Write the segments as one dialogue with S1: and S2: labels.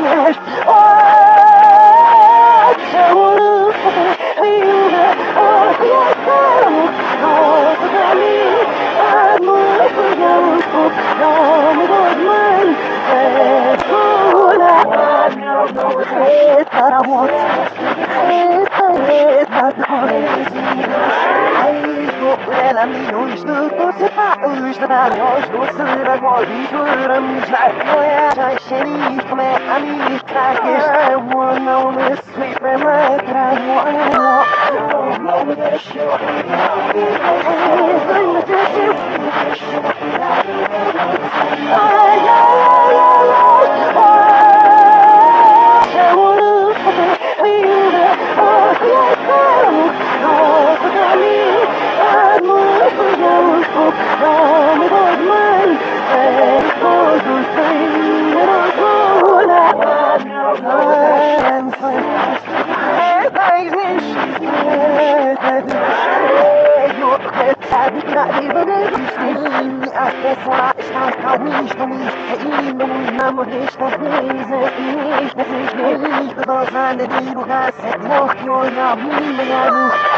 S1: Milhões de conservados trabalhos do cerebro e duramos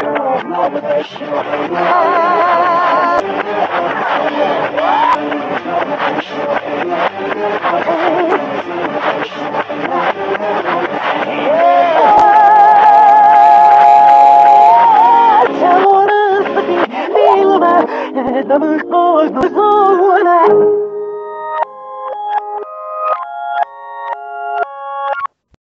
S1: Oh, no, but that shit, Yeah.